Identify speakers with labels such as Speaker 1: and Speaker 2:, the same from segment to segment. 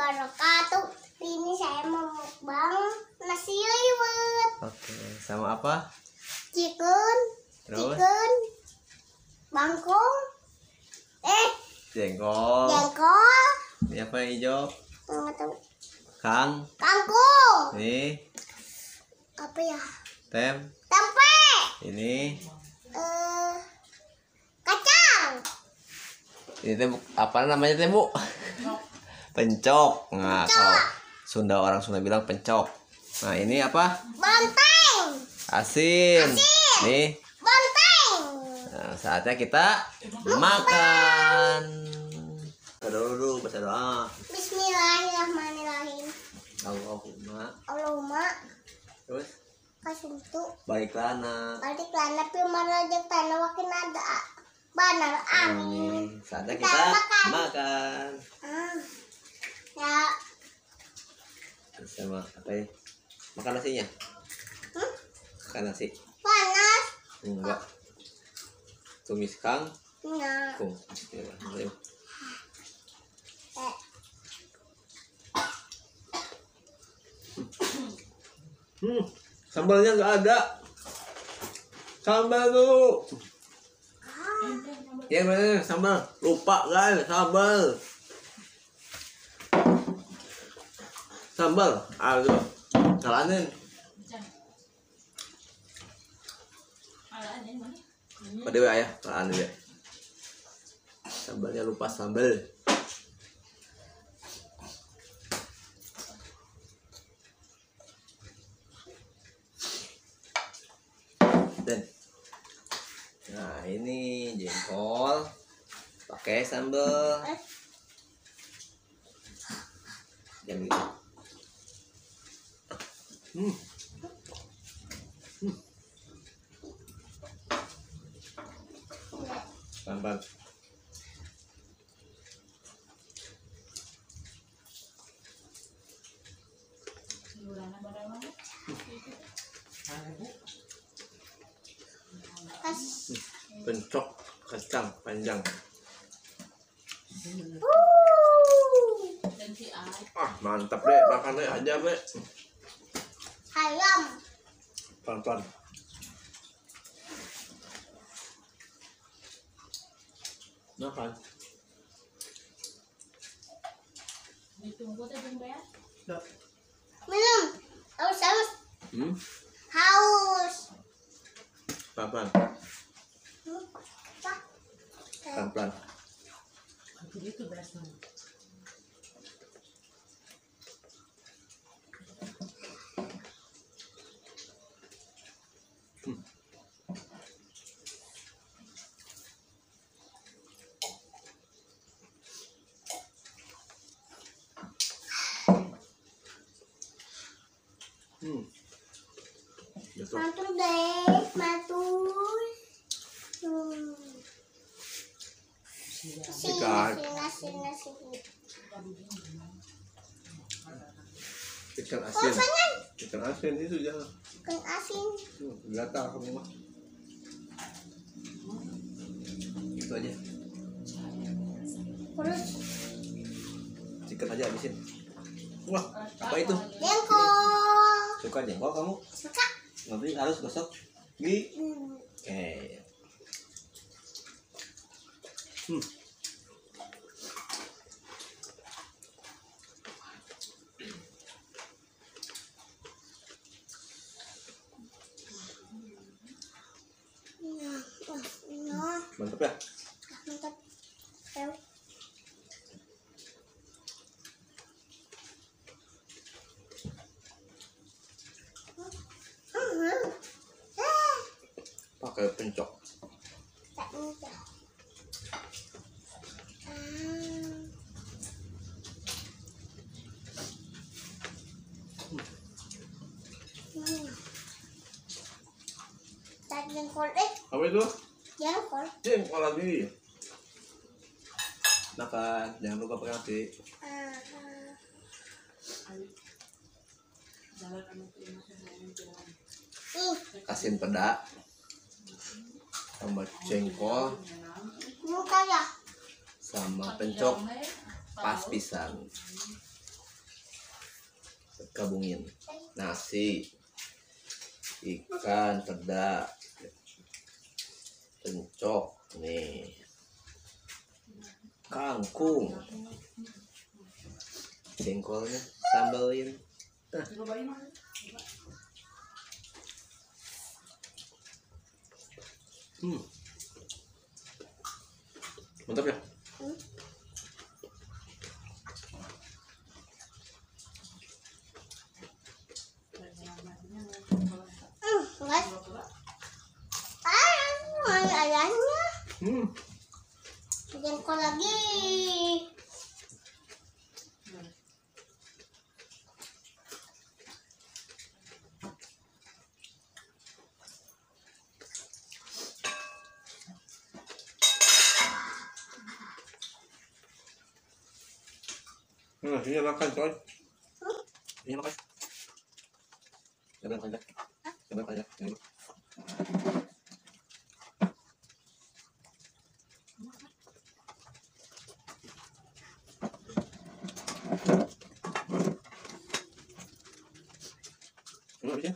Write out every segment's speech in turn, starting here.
Speaker 1: wabarakatuh. Ini saya mau mukbang nasi liwet,
Speaker 2: Oke, sama apa?
Speaker 1: chicken,
Speaker 2: Terus?
Speaker 1: chicken, bangkong, eh,
Speaker 2: Jengkol.
Speaker 1: jengkol,
Speaker 2: Ini apa yang hijau?
Speaker 1: nggak tahu,
Speaker 2: Kang.
Speaker 1: kangkung,
Speaker 2: Ini
Speaker 1: apa ya,
Speaker 2: tem.
Speaker 1: tempe,
Speaker 2: Ini
Speaker 1: eh, kacang,
Speaker 2: ini teh apa namanya teh bu? Pencok. Nah, kalau Sunda orang Sunda bilang pencok. Nah ini apa?
Speaker 1: banteng,
Speaker 2: Asin. Nih.
Speaker 1: banteng.
Speaker 2: Nah, saatnya kita makan. Doa dulu, baca doa.
Speaker 1: Bismillahirrahmanirrahim.
Speaker 2: Allahumma.
Speaker 1: Allahumma
Speaker 2: Terus
Speaker 1: kasuntu
Speaker 2: baiklah nak.
Speaker 1: balik lana pimarajak tanah wakin ada banar amin.
Speaker 2: Amin. Saatnya
Speaker 1: Kita
Speaker 2: kita
Speaker 1: makan.
Speaker 2: makan.
Speaker 1: Ah. Ya,
Speaker 2: Sama apa ya? Makan nasinya.
Speaker 1: hmm?
Speaker 2: Makan nasi.
Speaker 1: panas.
Speaker 2: Enggak. Tumis kang.
Speaker 1: Nah,
Speaker 2: Kung. Ya, ayo. Hmm, sambalnya nggak ada. Sambal dulu. Ya bener, sambal. Lupa guys, sambal. Sambal, aduh. Salanin. Pada wa ya, salanin ya. Sambalnya lupa sambal. Dan Nah, ini jengkol pakai sambal.
Speaker 1: eh,
Speaker 2: Yang gitu. Hmm. Hmm. Pencok kacang panjang.
Speaker 1: Uh,
Speaker 2: Ah, mantap deh, makan deh aja, Be.
Speaker 1: Ayam.
Speaker 2: Pelan-pelan. Makan.
Speaker 1: Minum. Haus, haus.
Speaker 2: Hmm?
Speaker 1: Haus.
Speaker 2: Pelan-pelan.
Speaker 1: Hmm, apa? Eh, deh. Hmm. Sini,
Speaker 2: Ikan. Ikan asin. Ikan asin itu jangan.
Speaker 1: ikan asin.
Speaker 2: Hmm, gatal kamu mah. Itu aja.
Speaker 1: Terus
Speaker 2: Chicken aja habisin. Wah, apa itu?
Speaker 1: jengkol.
Speaker 2: Suka jengkol kamu?
Speaker 1: Suka.
Speaker 2: Nanti harus gosok gigi.
Speaker 1: Hmm.
Speaker 2: Oke. Hmm.
Speaker 1: Nah, wah, nah,
Speaker 2: Mantap ya?
Speaker 1: mantap. Ayo. Hmm. Ah,
Speaker 2: Pakai pencok.
Speaker 1: tak mudah. Ah. Hmm. Tak jengkol eh,
Speaker 2: Apa itu?
Speaker 1: jengkol.
Speaker 2: Jengkol lagi. Makan, jangan lupa pakai nasi. Asin peda. Tambah jengkol
Speaker 1: ya.
Speaker 2: sama pencok pas pisan. gabungin nasi ikan peda เป็นจอกนี่ก้า
Speaker 1: งกุ้งเสียง
Speaker 2: กลนะซามเบอร์ยันอืมมันต้องเป็น Nah, ini makan coy. Ini makan. Coba makan aja. Ini. Coba bisa.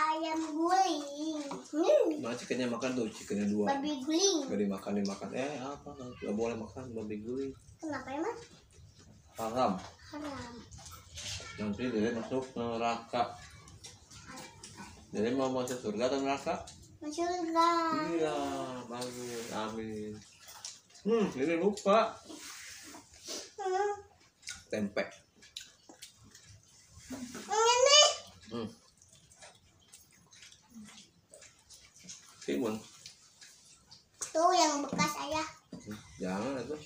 Speaker 1: Ayam guling. Hmm,
Speaker 2: Nah, chickennya makan tuh, chickennya dua.
Speaker 1: babi guling.
Speaker 2: Gak dimakan, dimakan. Eh, apa? Gak boleh makan babi guling.
Speaker 1: Kenapa emang?
Speaker 2: Haram.
Speaker 1: Haram.
Speaker 2: Nanti dia masuk neraka. Jadi mau masuk surga atau neraka?
Speaker 1: Masuk surga.
Speaker 2: Iya, bagus. Amin. Hmm, ini lupa.
Speaker 1: Hmm,
Speaker 2: Tempe.
Speaker 1: ini.
Speaker 2: Hmm. Timun.
Speaker 1: Tuh yang bekas ayah.
Speaker 2: Hmm, Jangan itu.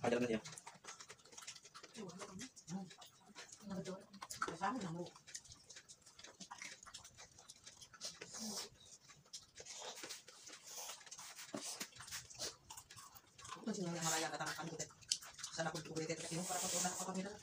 Speaker 2: Ada ya. Nggak, ada.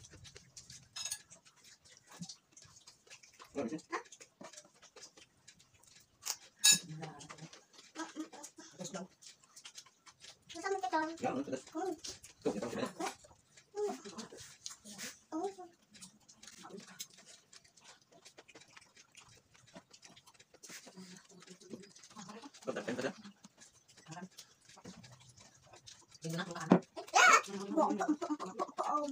Speaker 1: Oh,
Speaker 2: Pedas, kan, Dah.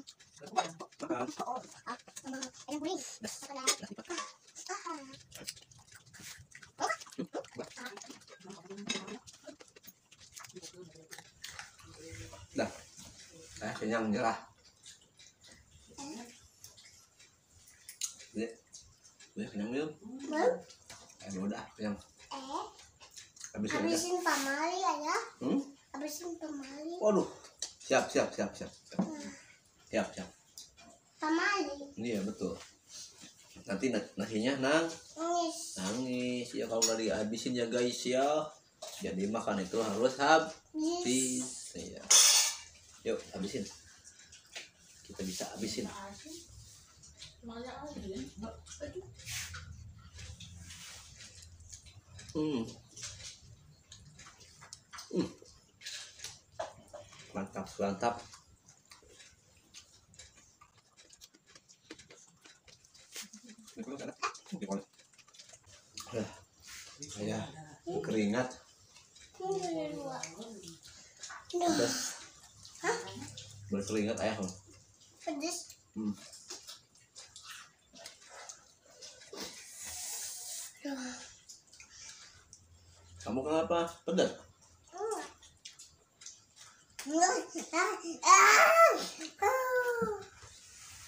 Speaker 2: Eh, kenyang nyerah. Ini. Ini kenyang belum?
Speaker 1: Belum?
Speaker 2: Eh, udah, kenyang.
Speaker 1: Eh,
Speaker 2: Habisin
Speaker 1: habisin pamali ayah.
Speaker 2: Hmm?
Speaker 1: Habisin pamali.
Speaker 2: Waduh. Siap, siap, siap, siap. Siap, siap.
Speaker 1: Pamali.
Speaker 2: Iya, betul. Nanti na- nasinya nang
Speaker 1: Nis.
Speaker 2: nangis ya kalau udah dihabisin ya guys ya. Jadi makan itu harus habis. Iya. Yuk, habisin. Kita bisa habisin. Hmm. Hmm. Mantap, mantap. Saya keringat pedas
Speaker 1: Hah?
Speaker 2: berkeringat ayah loh.
Speaker 1: Pedes.
Speaker 2: Hmm. Kamu kenapa pedas?
Speaker 1: Ah.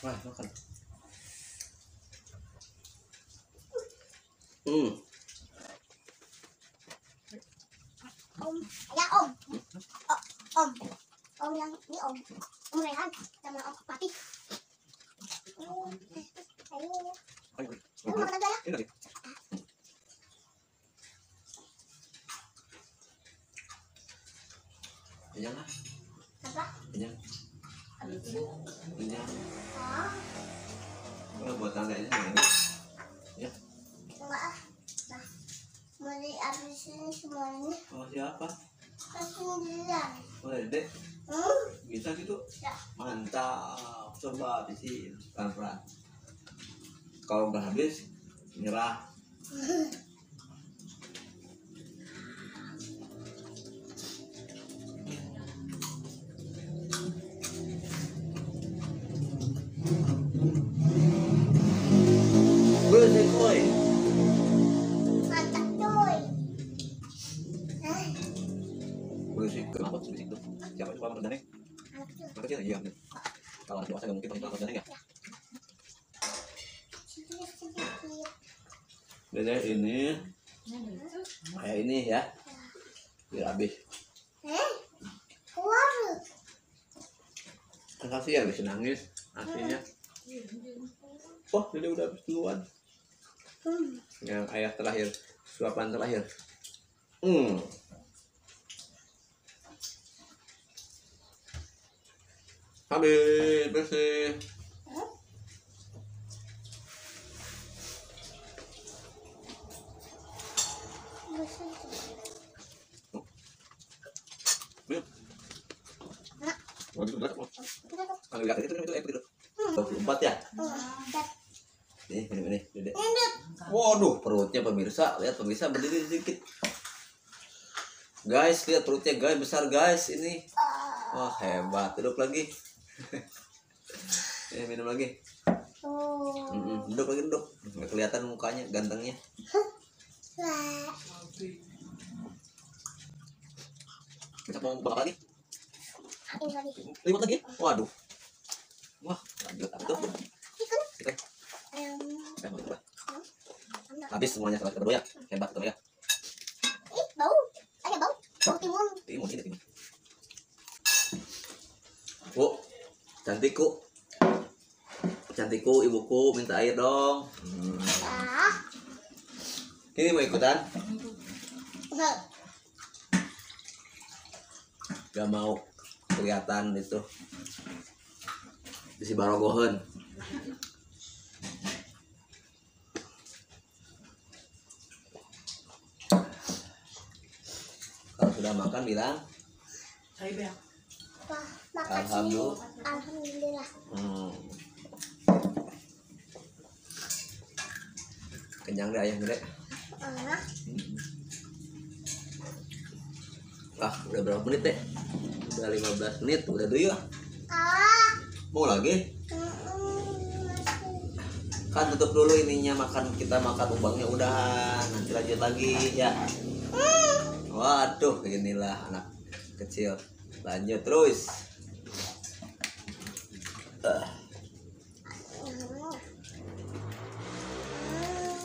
Speaker 2: Wah, makan. Hmm.
Speaker 1: Om, ya om. Oh, om. Om yang ini om. Om Rehan sama om Papi. Oh, Ayo,
Speaker 2: Ayo,
Speaker 1: ayo makan aja ya.
Speaker 2: Ini. Kenyang lah,
Speaker 1: Apa?
Speaker 2: kenyang, kenyang.
Speaker 1: Oh,
Speaker 2: Kalau buat tanda ini, ini. ya.
Speaker 1: Enggak ah. Nah, mau dihabis
Speaker 2: Oh siapa?
Speaker 1: Sembilan.
Speaker 2: Oh dede.
Speaker 1: Hmm?
Speaker 2: Bisa gitu?
Speaker 1: Ya.
Speaker 2: Mantap. Coba habisin pelan-pelan. Kalau udah habis, nyerah. Dede ini kayak ini ya.
Speaker 1: Keluar.
Speaker 2: Kan kasihan bisa nangis aslinya. Wah, Dede udah habis duluan. Yang ayah terakhir, suapan terakhir. Hmm. Habis? Bersih. Yuk.
Speaker 1: Nak.
Speaker 2: Oh, gitu, belakang.
Speaker 1: Kita tuh.
Speaker 2: Kalau lihat itu, itu, itu, itu.
Speaker 1: Hmm.
Speaker 2: 24 ya?
Speaker 1: Hmm. Dat.
Speaker 2: Nih, ini, ini, Dede.
Speaker 1: Ini.
Speaker 2: Waduh, perutnya pemirsa, lihat pemirsa berdiri sedikit. Guys, lihat perutnya guys, besar guys ini.
Speaker 1: Ah.
Speaker 2: Wah, hebat. Duduk lagi. eh, minum lagi.
Speaker 1: Oh.
Speaker 2: Mm-mm, Duduk lagi, duduk. Nggak kelihatan mukanya, gantengnya. Kita mau bakar lagi?
Speaker 1: Ini lagi.
Speaker 2: Waduh. Wah, lanjut. Apa tuh?
Speaker 1: Ikan.
Speaker 2: Ikan.
Speaker 1: Ayam.
Speaker 2: Eh, mau coba.
Speaker 1: Anak.
Speaker 2: Habis semuanya salah kedua ya. Hebat kedua ya.
Speaker 1: Ih, bau. Ada bau. Bau timun.
Speaker 2: Timun ini timun. Bu, cantikku. Cantikku, ibuku minta air dong. Hmm.
Speaker 1: Ah.
Speaker 2: Ini mau ikutan? Gak mau kelihatan itu. Di si. Sudah makan bilang. Alhamdulillah.
Speaker 1: Alhamdulillah.
Speaker 2: hmm. Kenyang deh ayam gede.
Speaker 1: Ah.
Speaker 2: Ah, udah berapa menit deh? Udah 15 menit, udah dulu ya.
Speaker 1: Ah.
Speaker 2: Mau lagi? Kan tutup dulu ininya makan kita makan ubangnya udah nanti lanjut lagi ya. Waduh, inilah anak kecil. Lanjut terus. Ah,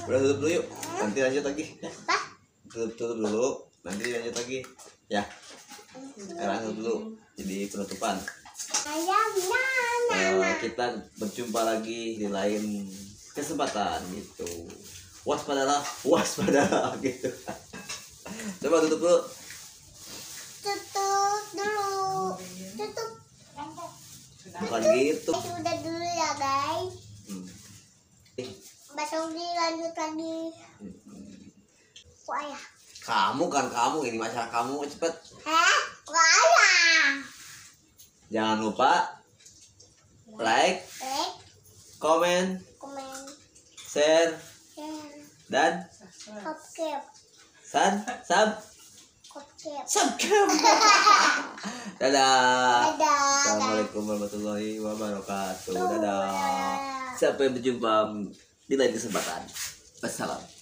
Speaker 2: udah tutup dulu yuk. Nanti lanjut lagi ya. Tutup, tutup dulu, nanti lanjut lagi. Ya, sekarang tutup dulu. Jadi penutupan. Eh, kita berjumpa lagi di lain kesempatan gitu. Waspadalah, waspadalah gitu. Coba tutup dulu.
Speaker 1: Tutup dulu. Tutup.
Speaker 2: Bukan gitu.
Speaker 1: Eh, Sudah dulu ya guys.
Speaker 2: Hmm. Eh,
Speaker 1: Besok dilanjut lagi.
Speaker 2: hmm.
Speaker 1: Wah ya.
Speaker 2: Kamu kan kamu ini masalah kamu cepet.
Speaker 1: Eh, wah ya.
Speaker 2: Jangan lupa like,
Speaker 1: Eh,
Speaker 2: komen,
Speaker 1: komen,
Speaker 2: share, dan
Speaker 1: subscribe,
Speaker 2: san sub
Speaker 1: subscribe.
Speaker 2: Dadah.
Speaker 1: Dadah.
Speaker 2: Assalamualaikum warahmatullahi wabarakatuh. Dadah. Sampai berjumpa di lain kesempatan. Wassalam.